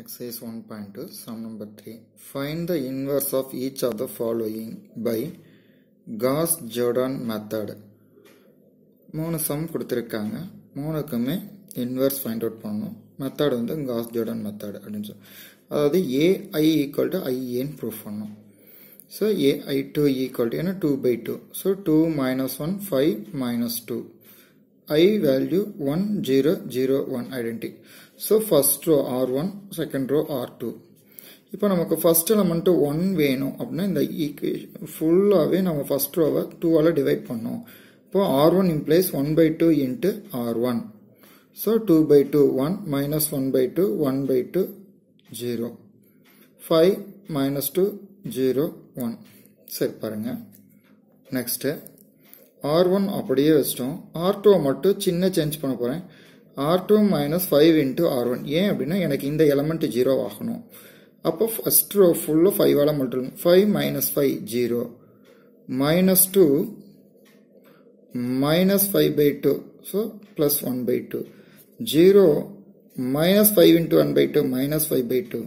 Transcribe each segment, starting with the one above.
Exercise 1.2, sum number 3. Find the inverse of each of the following by Gauss Jordan method. மூணு sum கொடுத்துருக்காங்க. மூணுக்குமே inverse find out பண்ணணும். Method வந்து Gauss Jordan method அப்படின்னு சொல்லி. அதாவது ஏஐ ஈக்குவல் டு ஐஏன்னு ப்ரூஃப் பண்ணணும். So AI two equal to ஏன்னா two by two so two minus one five minus two i value 1 0 0 1 identity. So first row r1 second row r2 இப்போ நமக்கு first element one வேணும் அப்படின்னா இந்த equation ஃபுல்லாகவே நம்ம ஃபர்ஸ்ட் ரோவை டூவால் டிவைட் பண்ணோம். இப்போ R one implies one by two into R one so two by two one minus one by two one by two zero five minus two zero one சரி பாருங்கள் நெக்ஸ்ட்டு ஆர் ஒன் அப்படியே வச்சிட்டோம். R டூவை மட்டும் சின்ன change பண்ண போகிறேன் R two minus five into R one ஏன் அப்படின்னா எனக்கு இந்த எலமெண்ட் ஜீரோ ஆகணும். அப்போ ஃபஸ்ட் ரோ ஃபுல்லாக ஃபைவால் மட்டும் five minus five zero minus two minus five by two so plus one by two zero minus five into one by two minus five by two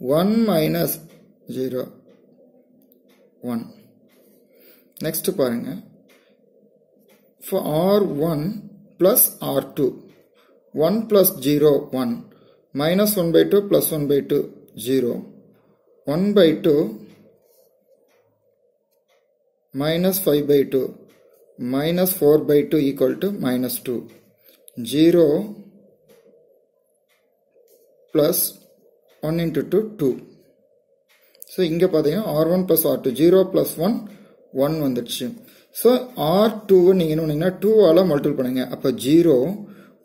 one minus zero one next பாருங்கள் for R1 plus R2. 1 plus 0, 1. Minus 1 by 2 plus 1 by 2, 0. 1 by 2 minus 5 by 2 minus 4 by 2 equal to minus 2. 0 plus 1 into 2, 2. So இங்கே பார்த்தீங்கன்னா R one plus R two zero plus one one வந்துடுச்சு so R டூவை நீங்கள் என்ன பண்ணீங்கன்னா டூவால் multiple பண்ணுங்கள் அப்போ zero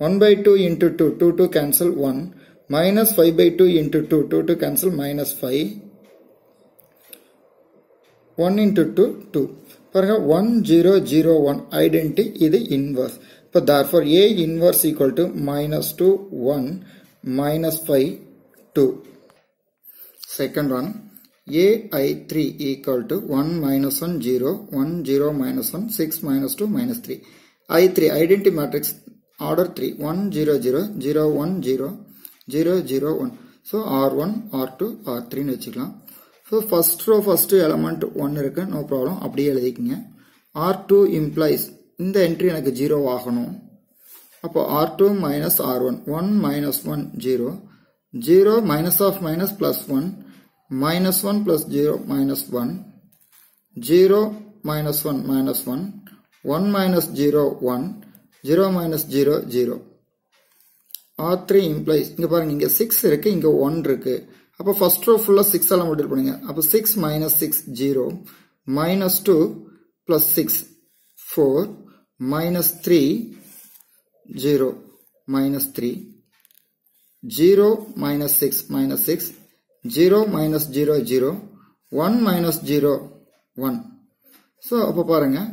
one by two into two two two cancel one minus five by two into two two two cancel minus five one into two two பாருங்கள் one zero zero one identity இது inverse இப்போ therefore A inverse equal to minus two one minus five two second one ai3 equal to 1 minus 1 0 1 0 minus 1 6 minus 2 minus 3 i3 identity matrix order 3 1 0 0 0 1 0 0 0 1 so r1 r2 r3 னு வச்சுக்கலாம். So first row first element 1 இருக்கு no problem. அப்படியே எழுதிக்கங்க. R2 implies இந்த entry எனக்கு 0 ஆகணும். அப்போ r2 minus r1 1 minus 1 0 0 minus of minus plus 1 minus 1 plus 0 minus 1 0 minus 1 minus 1 1 minus 0 1 0 minus 0 0 R3 implies இங்க பாருங்க இங்க 6 இருக்கு இங்க 1 இருக்கு அப்ப ஃபர்ஸ்ட் ரோ ஃபுல்லா 6 ஆல மல்டிபிள் பண்ணுங்க அப்ப 6 minus 6 0 minus 2 plus 6 4 minus 3 0 minus 3 0 minus 6 minus 6 zero minus zero zero one minus zero one so அப்போ பாருங்கள்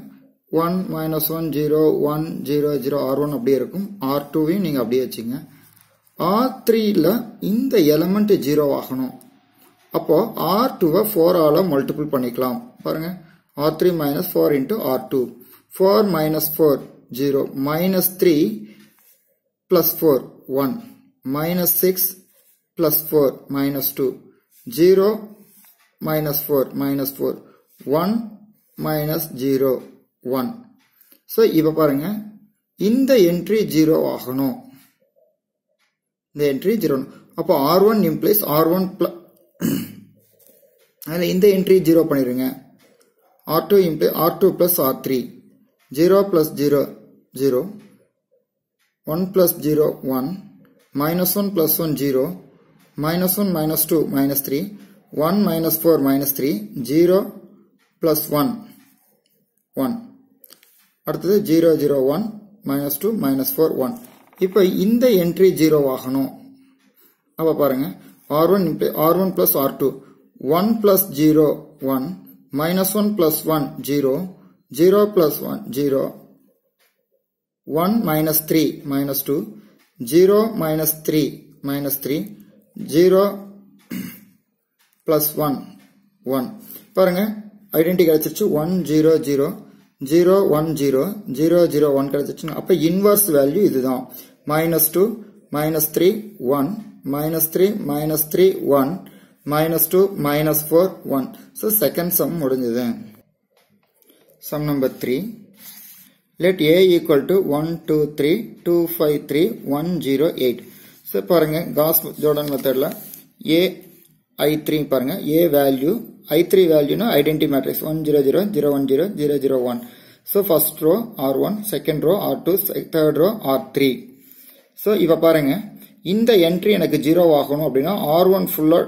one minus one zero one zero zero R one அப்படியே இருக்கும். ஆர் டூவையும் நீங்கள் அப்படியே வச்சுங்க. ஆர் த்ரீயில் இந்த எலமெண்ட் ஜீரோ ஆகணும். அப்போ R2வை ஃபோரால் மல்டிபிள் பண்ணிக்கலாம். பாருங்கள் R three minus four into R two four minus four zero minus three plus four one minus six plus four minus two zero minus four minus four one minus zero one so இப்போ பாருங்க இந்த entry zero ஆகணும் இந்த entry zero அப்போ R one implies R one plus அதில் இந்த entry zero பண்ணிடுங்க R two imply R two plus R three zero plus zero zero one plus zero one minus one plus one zero minus 1 minus 2 minus 3 1 minus 4 minus 3 0 plus 1 1 அடுத்தது 0 0 1 minus 2 minus 4 1 இப்போ இந்த entry 0 ஆகணும் அப்ப பாருங்க R1 R1 plus R2 1 plus 0 1 minus 1 plus 1 0 0 plus 1 0 1 minus 3 minus 2 0 minus 3 minus 3 0 plus 1 1 பாருங்க identity கிடைச்சிருச்சு 1 0 0 0 1 0 0 0 1 கிடைச்சிருச்சு அப்ப இன்வர்ஸ் வேல்யூ இதுதான் minus two minus 3 1 minus 3 minus 3 1 minus 2 minus 4 1 so second sum முடிஞ்சது sum number 3 let a equal to 1 2 3 2 5 3 1 0 8 so பாருங்க Gauss Jordan மெத்தட்ல a i3 பாருங்க. A value I three வேல்யூனா identity matrix 1 0 0 0 1 0 0 0 1 so first row r1 second row r2 third row r3 so இப்ப பாருங்க இந்த entry எனக்கு zero ஆகணும் அப்படின்னா ஆர் ஒன் ஃபுல்லாக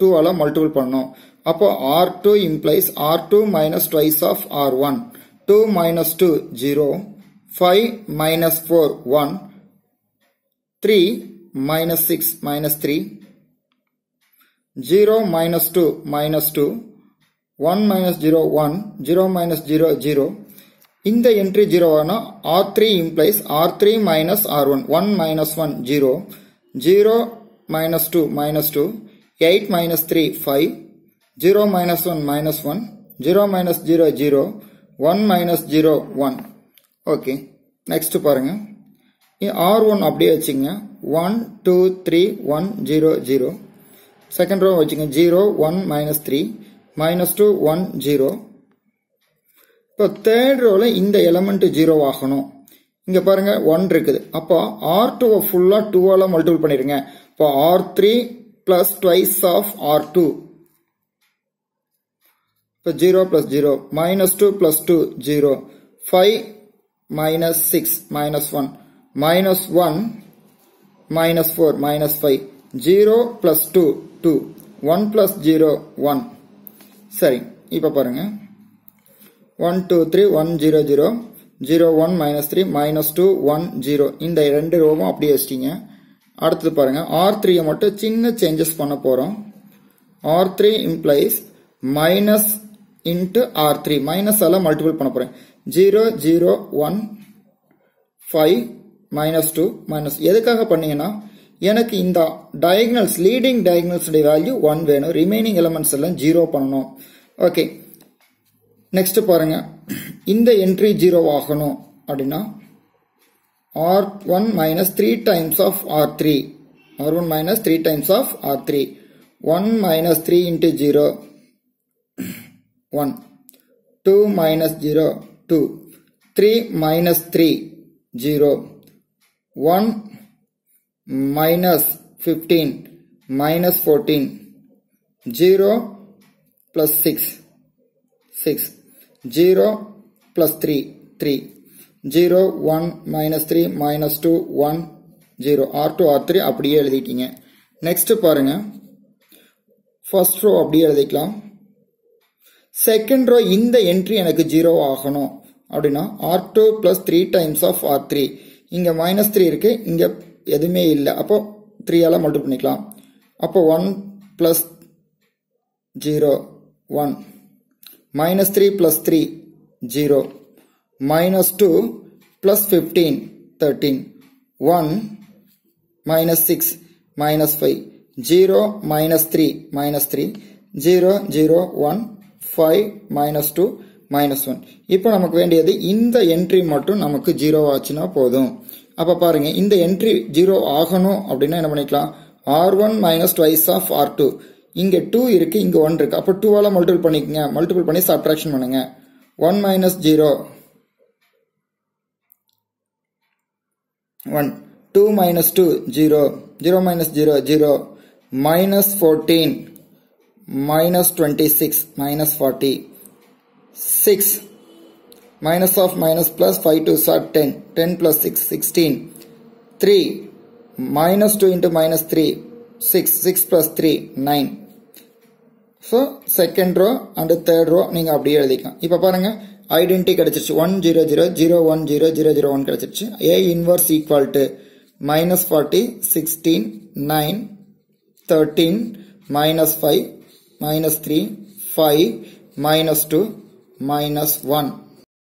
டூவால் மல்டிபிள் பண்ணும். அப்போ R two implies R two minus twice of R one two minus two zero five minus four one three minus six minus three zero minus two minus two one minus zero one zero minus zero zero இந்த entry zero ஆனால் R three implies R three minus R one one minus one zero zero minus two minus two eight minus three five zero minus one minus one zero minus zero zero one minus zero one okay next பாருங்க R one அப்படியே வச்சுங்க. One two three one zero zero second row வச்சுங்க. Zero one minus three minus two one zero இப்போ third ரோவில் இந்த element zero ஆகணும் இங்கே பாருங்கள் ஒன் இருக்குது. அப்போ ஆர் டூ ஃபுல்லாக டூவால மல்டிபிள் பண்ணிருங்க. இப்போ R three plus twice of R two இப்போ zero plus zero minus two plus two zero five minus six minus one minus one minus four minus five zero plus two two one plus zero one சரி இப்போ பாருங்க. One two three one zero zero zero one minus three minus two one zero இந்த ரெண்டு ரோவும் அப்படியே வச்சிட்டீங்க. அடுத்தது பாருங்க. R த்ரீயை மட்டும் சின்ன சேஞ்சஸ் பண்ண போகிறோம் R three implies minus into R three minus எல்லாம் மல்டிபிள் பண்ண போகிறேன் zero zero one five minus two minus எதுக்காக பண்ணீங்கன்னா எனக்கு இந்த டயக்னல்ஸ் லீடிங் டயக்னல்ஸுடைய வேல்யூ ஒன் வேணும். ரிமைனிங் எலமெண்ட்ஸ் எல்லாம் ஜீரோ பண்ணணும். ஓகே நெக்ஸ்ட் பாருங்க. இந்த என்ட்ரி ஜீரோ ஆகணும் அப்படின்னா R one minus three times of R three R one minus three times of R three one minus three into zero one two minus zero two three minus three zero one minus fifteen minus fourteen zero plus six six zero plus three three zero one minus three minus two one zero R two R three அப்படியே எழுதிட்டீங்க. Next பாருங்க. First row அப்படியே எழுதிக்கலாம். Second row இந்த entry எனக்கு zero ஆகணும். அப்படின்னா R two plus three times of R three இங்கே மைனஸ் த்ரீ இருக்குது இங்கே எதுவுமே இல்லை. அப்போது த்ரீயால் மல்டிபிள் பண்ணிக்கலாம். அப்போ one plus zero one minus three plus three zero minus two plus fifteen thirteen one minus six minus five zero minus three minus three zero zero one five minus two minus one இப்போ நமக்கு வேண்டியது இந்த entry மட்டும் நமக்கு zero ஆச்சுன்னா போதும். அப்போ பாருங்க இந்த என்ட்ரி ஜீரோ ஆகணும் அப்படின்னா என்ன பண்ணிக்கலாம்? R one minus twice of R two இங்கே டூ இருக்குது இங்கே ஒன் இருக்குது அப்போ டூவால் மல்டிபிள் பண்ணிக்கங்க. மல்டிபிள் பண்ணி சப்ட்ராக்ஷன் பண்ணுங்க. One minus zero one two minus two zero zero minus zero zero minus fourteen minus twenty six minus forty six minus of minus plus 5 to are 10 10 plus 6 16 3 minus 2 into minus 3 6 6 plus 3 9 so second row and third row நீங்கள் அப்படியே எழுதிக்கலாம். இப்போ பாருங்கள் identity கிடைச்சிருச்சு. One zero zero zero one zero zero zero one கிடைச்சிருச்சு. A inverse equal to minus forty sixteen nine thirteen minus five minus three five minus two minus one